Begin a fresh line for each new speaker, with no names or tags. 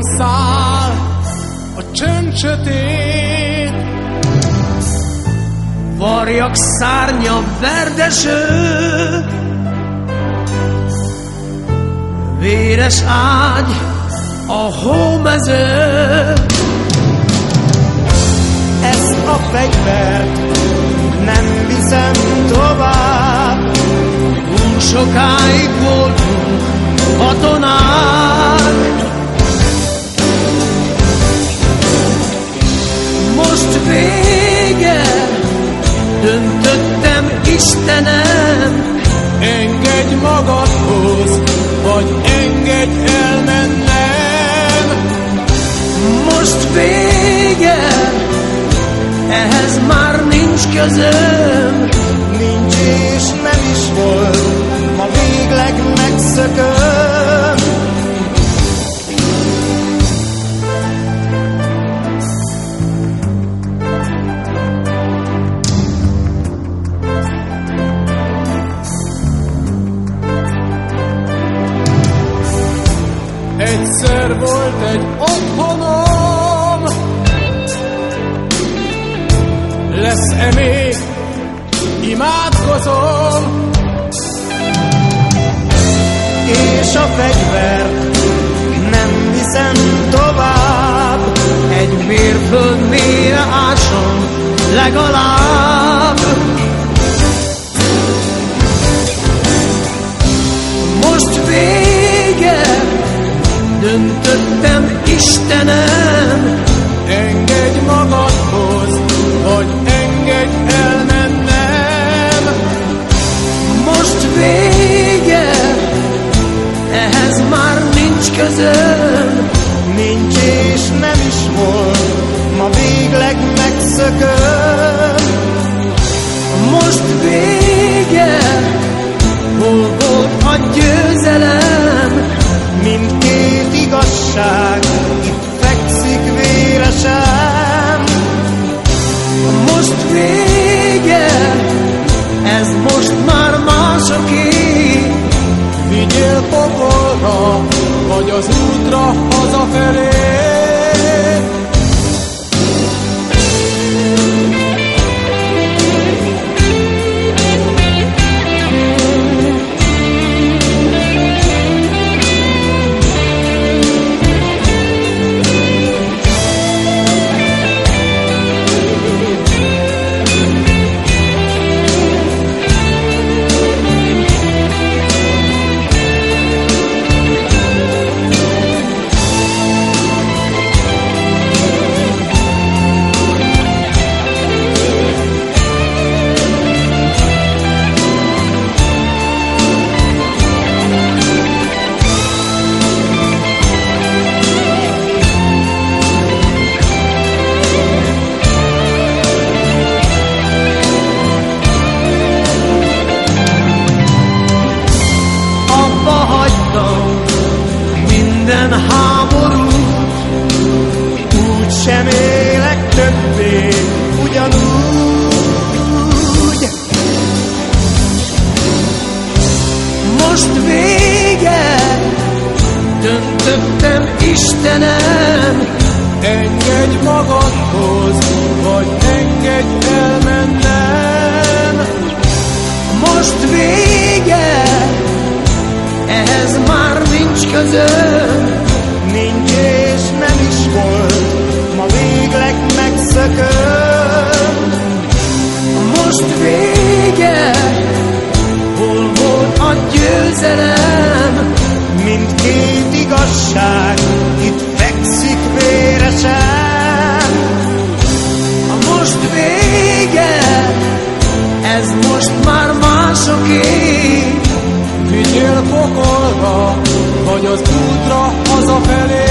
száll a csönd sötét.
Varjak szárnya verdeső, Véres ágy a hómező.
Ezt a fegyvert nem viszem tovább.
Túl sokáig voltunk katonák, döntöttem Istenem,
Engedj magadhoz, vagy engedj elmennem.
most vége, ehhez már nincs közöm.
Egyszer volt egy otthonom, lesz-e még, imádkozom,
És a fegyver nem viszem tovább.
Egy mérföld mélyre ásom legalább. Döntöttem Istenem,
engedj magadhoz, vagy engedj elmennem.
most vége, ehhez már nincs közöm.
Útra hazafelé.
Döntöttem Istenem,
Engedj magadhoz, vagy engedj elmennem.
most vége, ehhez már nincs közöm.
Nincs és nem is volt, ma végleg megszököm.
hogy az útra hazafelé